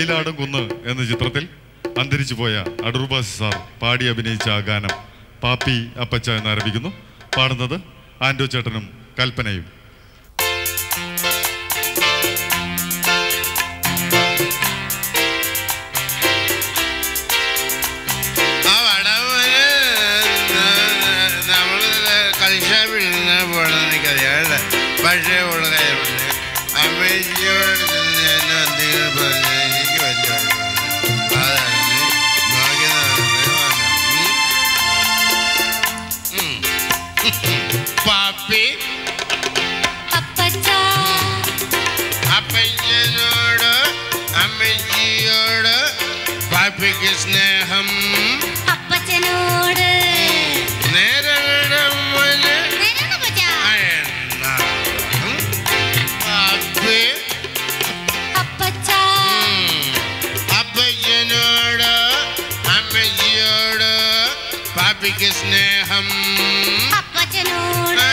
മയിലാടും കുന്ന് എന്ന ചിത്രത്തിൽ അന്തരിച്ചു പോയ അടൂർബാസി സാർ പാടി അഭിനയിച്ച ആ ഗാനം പാപ്പി അപ്പച്ച എന്നാരംഭിക്കുന്നു പാടുന്നത് ആൻഡോ ചേട്ടനും കൽപ്പനയും. പക്ഷേ ഉള്ള കാര്യം അമ്മയോട് പാപ്പിക്ക് സ്നേഹം അപ്പച്ചനോട് നേരം പോലെ നേരാണോ അപ്പച്ച? പാപ്പി അപ്പച്ച അപ്പച്ചനോട് അമ്മച്ചിയോട് പാപ്പിക്ക് സ്നേഹം അപ്പച്ചനോട്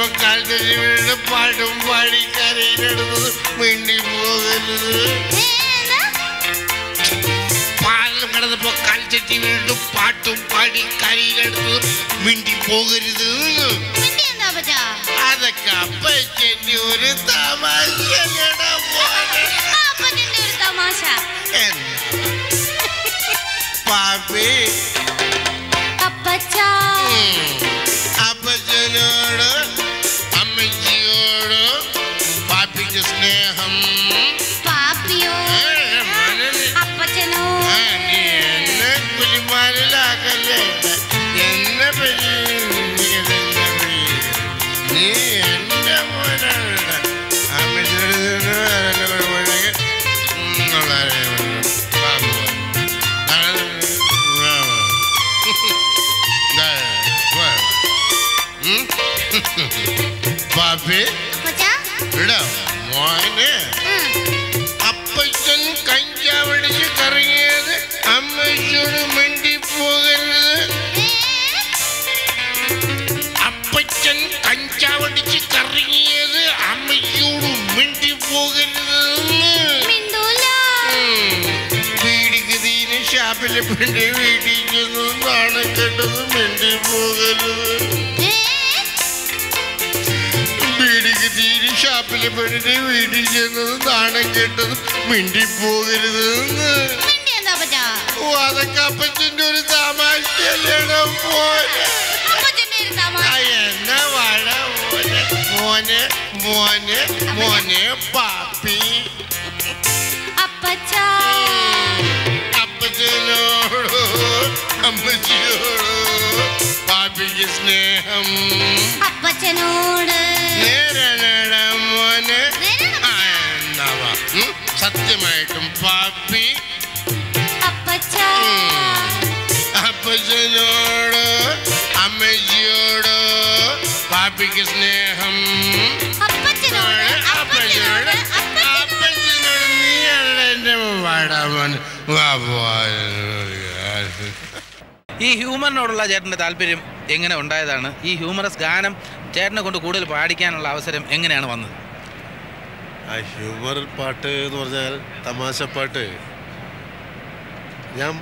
കിടന്നപ്പോ കാൽത്തരി വീണ് പാട്ടും പാടി കരയിലെടുത്തത് വേണ്ടി പോകരുത് ഏ, എന്താ? പാലം കിടന്നപ്പോ കാൽച്ചട്ടി വീണ്ടും പാട്ടും പാടി കരയിലെടുത്തത് മിണ്ടി പോകരുത് എന്ന് മിണ്ടി എന്താ അപ്പച്ച? അതൊക്കെ അപ്പച്ചന്റെ ഒരു തമാശയുടെ പോലെ ആ അപ്പച്ചന്റെ ഒരു തമാശ എന്ന്. പാപ്പി സ്നേഹം പാപ്പിയോ ഏ, മോനെ, അപ്പച്ചനോട് കഞ്ചാവടിച്ച് കറങ്ങിയത്. അമ്മച്ചോട് മിണ്ടി പോകരുത് അപ്പച്ചൻ കഞ്ചാവടിച്ച് കറങ്ങിയത് അമ്മച്ചോട് മിണ്ടി. വീടിക്ക് തീരെ ഷാപ്പിലെ പെണ്ണ് വീട്ടിൽ ചെന്ന് നാണം കെട്ടത് മിണ്ടി പോകരുത് ഏ, ഷാപ്പിൽ പെട്ടിട്ട് വീട്ടിൽ ചെന്നത് നാണം കേട്ടത് മിണ്ടി പോകരുത് മിണ്ടി എന്താ അപ്പച്ച? ഓ അതൊക്കെ അപ്പച്ചന്റെ ഒരു തമാശയല്ലേടോ പോലെ എന്നാ വാഴ മോനെ? മോനെ മോനെ മോനെ പാപ്പി. അപ്പച്ച. അപ്പച്ചനോടോ അമ്മച്ചിയോടോ പാപ്പിക്ക് സ്നേഹം. അപ്പച്ചനോട് പാപ്പി. അപ്പച്ച. അപ്പച്ചനോട് അമ്മച്ചിയോട് പാപ്പിക്ക് സ്നേഹം. അപ്പച്ചനോട് അപ്പച്ചനോട് നീയാണ് ഈ ഹ്യൂമറിനോടുള്ള ചേട്ടന്റെ താല്പര്യം എങ്ങനെ ഉണ്ടായതാണ്? ഈ ഹ്യൂമറസ് ഗാനം ചേട്ടനെ കൊണ്ട് കൂടുതൽ പാടിക്കാനുള്ള അവസരം എങ്ങനെയാണ് വന്നത്? ആ ഹ്യൂമർ പാട്ട് എന്ന് പറഞ്ഞാൽ തമാശ പാട്ട്. ഞാൻ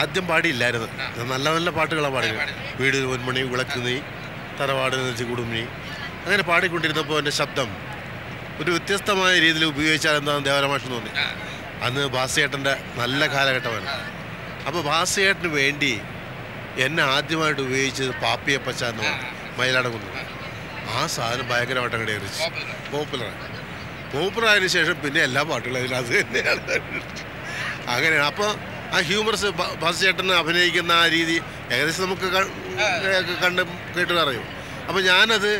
ആദ്യം പാടിയില്ലായിരുന്നു. ഞാൻ നല്ല നല്ല പാട്ടുകളാണ് പാടുക വീട് പൊന്മണി വിളക്ക് നീ തറവാട് വെച്ച് കുടുംബി. അങ്ങനെ പാടിക്കൊണ്ടിരുന്നപ്പോൾ എന്റെ ശബ്ദം ഒരു വ്യത്യസ്തമായ രീതിയിൽ ഉപയോഗിച്ചാൽ എന്താണെന്ന് ദേവരമാഷ് തോന്നി അന്ന് ബാസിയേട്ടന്റെ നല്ല കാലഘട്ടമാണ്. അപ്പോൾ ബാസിയേട്ടന് വേണ്ടി എന്നെ ആദ്യമായിട്ട് ഉപയോഗിച്ചത് പാപ്പിയപ്പച്ച എന്ന് പറഞ്ഞു മയിലാടകുന്ന്. ആ സാധനം ഭയങ്കരമായിട്ട് അങ്ങോട്ട് പോപ്പുലറാണ് പോപ്പറായതിനു ശേഷം പിന്നെ എല്ലാ പാട്ടുകളും അതിനകത്ത് തന്നെയാണ്. അങ്ങനെയാണ്. അപ്പോൾ ആ ഹ്യൂമർസ് ബസ് ചേട്ടൻ അഭിനയിക്കുന്ന ആ രീതി ഏകദേശം നമുക്ക് കണ്ട് കേട്ട് അറിയും. അപ്പോൾ ഞാനത്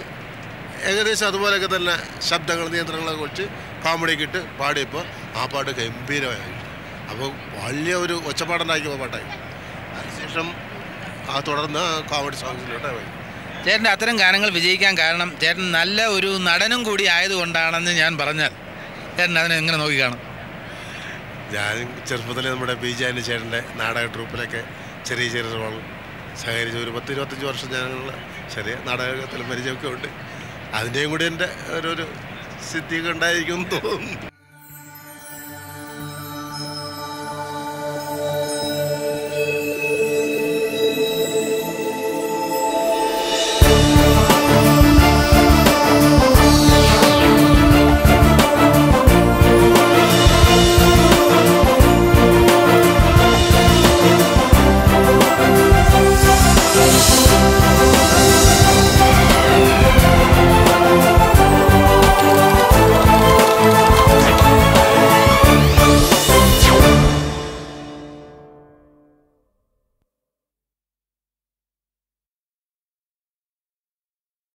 ഏകദേശം അതുപോലെയൊക്കെ തന്നെ ശബ്ദങ്ങൾ നിയന്ത്രണങ്ങളൊക്കെ വെച്ച് കോമഡിയൊക്കെ ഇട്ട് പാടിയപ്പോൾ ആ പാട്ട് ഗംഭീരമായി. അപ്പോൾ വലിയ ഒരു ഒച്ചപ്പാടുണ്ടാക്കിയ പാട്ടായി. അതിനുശേഷം ആ തുടർന്ന് കോമഡി സോങ്സിലോട്ട് പോയി ചേട്ടന്റെ അത്തരം ഗാനങ്ങൾ വിജയിക്കാൻ കാരണം ചേട്ടൻ നല്ല ഒരു നടനും കൂടി ആയതുകൊണ്ടാണെന്ന് ഞാൻ പറഞ്ഞാൽ ചേട്ടൻ അതിനെ എങ്ങനെ നോക്കി കാണും? ഞാൻ ചെറുപ്പത്തിൽ നമ്മുടെ ബി ജാനി ചേട്ടന്റെ നാടക ട്രൂപ്പിലൊക്കെ ചെറിയ ചെറിയ റോൾ സഹകരിച്ച ഒരു പത്ത് ഇരുപത്തഞ്ച് വർഷം ഞങ്ങൾ ചെറിയ നാടകത്തിൽ പരിചയമൊക്കെ ഉണ്ട്. അതിന്റെയും കൂടി എന്റെ ഒരു സിദ്ധിയൊക്കെ ഉണ്ടായിരിക്കും തോന്നുന്നു.